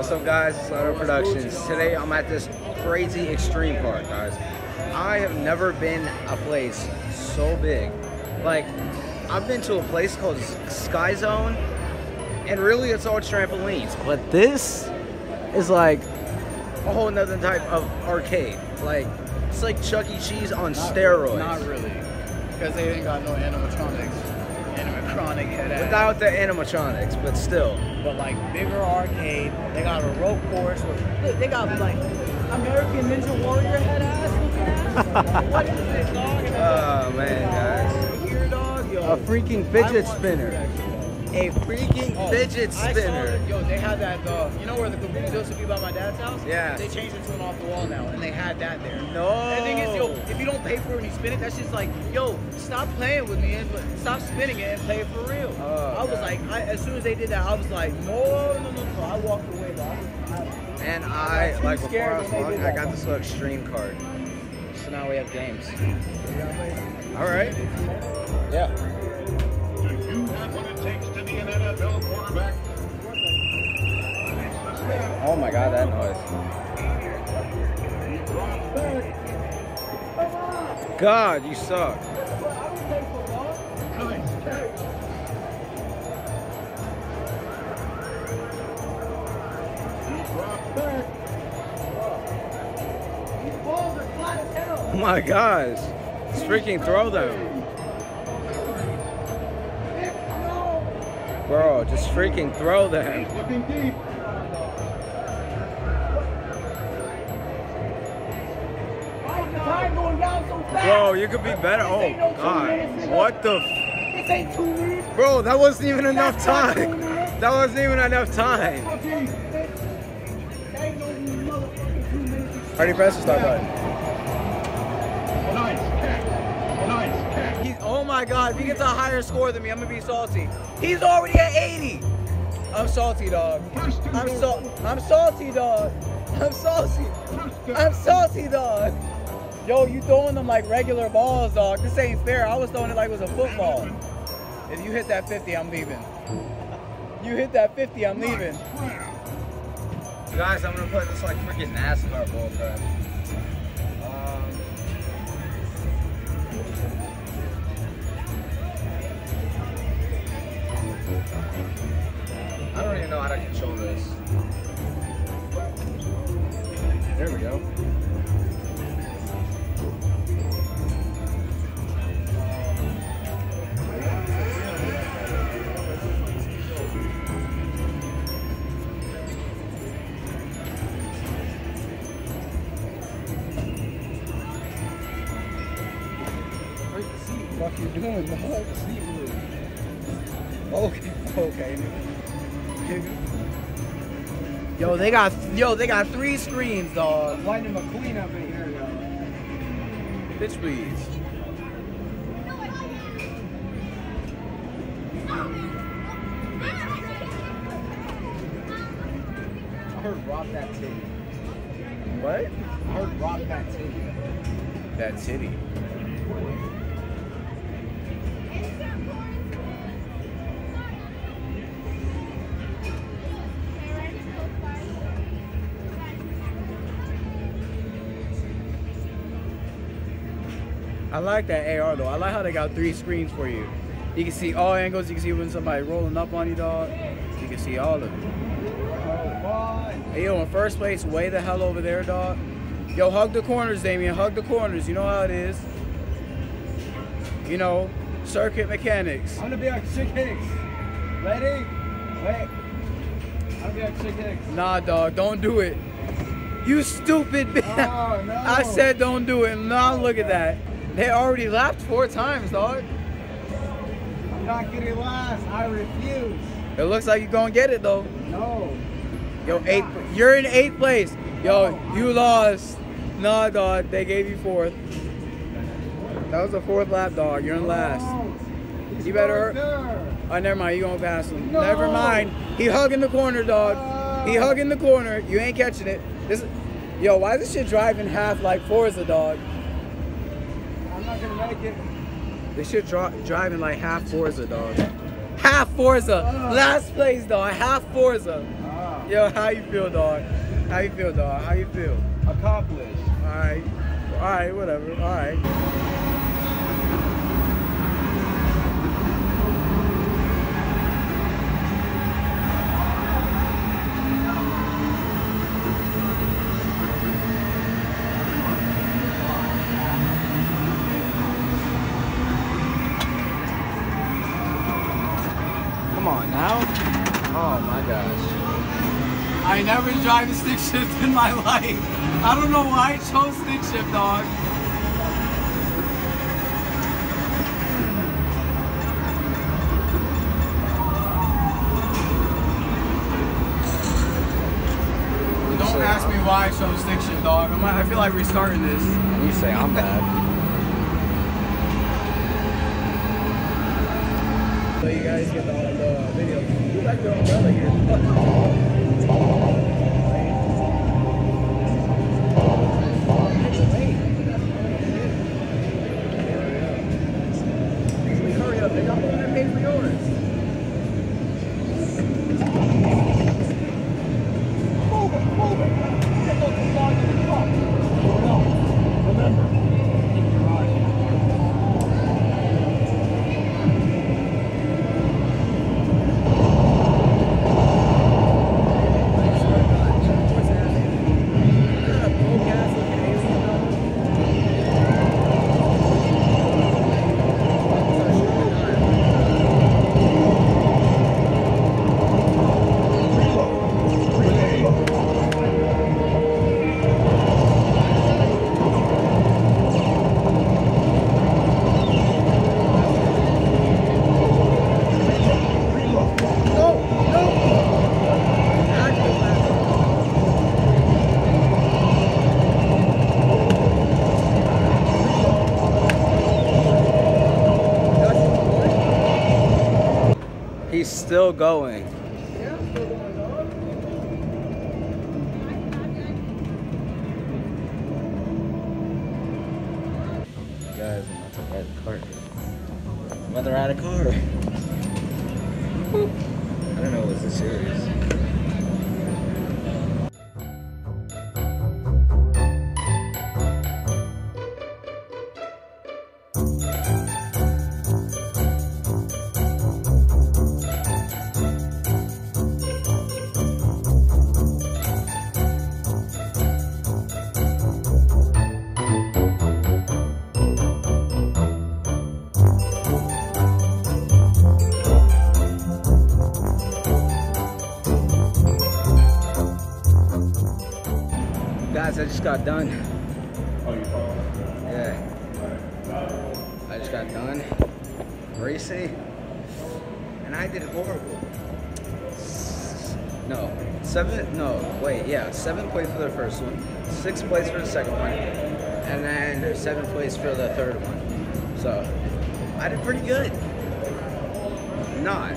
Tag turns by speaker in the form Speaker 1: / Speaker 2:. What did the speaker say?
Speaker 1: What's up, guys? It's Leonard Productions. Today I'm at this crazy extreme park, guys. I have never been a place so big. Like, I've been to a place called Sky Zone, and really it's all trampolines. But this is like a whole nother type of arcade. Like, it's like Chuck E. Cheese on steroids.
Speaker 2: Not really. Because they ain't got no animatronics. Animatronic head.
Speaker 1: Without the animatronics, but still.
Speaker 2: But like bigger arcade. They got a rope course. Look, they got like American Ninja Warrior head ass looking ass. what is this, dog?
Speaker 1: Oh, man, guys.
Speaker 2: Here, dog, yo.
Speaker 1: A freaking fidget spinner.
Speaker 2: that shit, dog.
Speaker 1: A freaking
Speaker 2: Oh,
Speaker 1: fidget
Speaker 2: saw
Speaker 1: spinner.
Speaker 2: it. Yo, they had that. Uh, you know where the caboose used to be by my dad's house?
Speaker 1: Yeah.
Speaker 2: They changed it to an off the wall now, and they had that there.
Speaker 1: No.
Speaker 2: Don't pay for it and you spin it, that's just like, yo, stop playing with me and but stop spinning it and play it for real.
Speaker 1: Oh,
Speaker 2: I was
Speaker 1: God.
Speaker 2: like, I, as soon as they did that, I was like, no, no, no, no. I walked away, dog. I-
Speaker 1: And I,
Speaker 2: too
Speaker 1: like before I was
Speaker 2: when
Speaker 1: walking, I got this little extreme card. So now we have games. All right. Yeah.
Speaker 3: Do you have what it takes to be an NFL quarterback?
Speaker 1: Oh my God, that noise. God, you suck. Oh my gosh. Just freaking throw them. Bro, just freaking throw them. Bro, you could be better. Oh God. What the?
Speaker 2: This ain't two minutes.
Speaker 1: Bro, that wasn't even enough time. That wasn't even enough time.
Speaker 2: No.
Speaker 1: Already press the start button.
Speaker 3: Nice. Nice.
Speaker 2: He's, oh my god, if he gets a higher score than me, I'm gonna be salty. He's already at 80. I'm salty, dog. I'm so I'm salty, dog. I'm salty. I'm salty, dog. Yo, you throwing them like regular balls, dog. This ain't fair. I was throwing it like it was a football. If you hit that 50, I'm leaving. You hit that 50, I'm leaving.
Speaker 1: Guys, I'm gonna put this like freaking NASCAR bull crap. Um, I don't even know how to control this. There we go.
Speaker 2: What you doing, The whole seat dog? Okay, okay. Yo, they got yo, they got three screens, dog.
Speaker 1: Lightning McQueen up in here, yo.
Speaker 2: Bitch, please.
Speaker 1: I heard rock that titty.
Speaker 2: What?
Speaker 1: I heard rock that titty.
Speaker 2: That titty. I like that AR though. I like how they got three screens for you. You can see all angles. You can see when somebody rolling up on you, dog. You can see all of it. Hey, yo, in first place, way the hell over there, dog. Yo, hug the corners, Damien. Hug the corners. You know how it is. You know, circuit mechanics.
Speaker 1: I'm gonna be like Chick Hicks. Ready? Wait. I'm gonna be like Chick Hicks.
Speaker 2: Nah, dog, don't do it. You stupid oh, bitch.
Speaker 1: Oh, no.
Speaker 2: I said don't do it. Nah, look at that. They already lapped four times, dog.
Speaker 1: I'm not getting last. I refuse.
Speaker 2: It looks like you're gonna get it though.
Speaker 1: No.
Speaker 2: Yo, eight. You're in eighth place. Yo, you lost. Nah, dog. They gave you fourth. That was the fourth lap, dog. You're in last.
Speaker 1: He's
Speaker 2: You better-
Speaker 1: there.
Speaker 2: Oh, never mind. You gonna pass him.
Speaker 1: No.
Speaker 2: Never mind. He hugging the corner, dog. He hugging the corner. You ain't catching it. This, yo, why is this shit driving half like Forza, dog?
Speaker 1: Not gonna make it.
Speaker 2: This shit dri- driving like half Forza, dog. Half Forza. Last place, dog. Half Forza.
Speaker 1: Ah.
Speaker 2: Yo, how you feel, dog? How you feel, dog? How you feel?
Speaker 1: Accomplished.
Speaker 2: All right. All right, whatever. All right.
Speaker 1: Oh my gosh.
Speaker 2: I never drive a stick shift in my life. I don't know why I chose stick shift, dog. Don't ask me why I chose stick shift, dog. I feel like restarting this.
Speaker 1: You say I'm bad.
Speaker 2: So you guys get the, the uh, video. You like your umbrella here.
Speaker 1: still going. Guys, I'm about to ride a car. I'm about to ride a car. I don't know if this is serious. Guys, I just got done. Yeah. I just got done racing, and I did horrible. No, seven. No, wait. Yeah, seven place for the first one, six place for the second one, and then seven place for the third one. So I did pretty good. Not.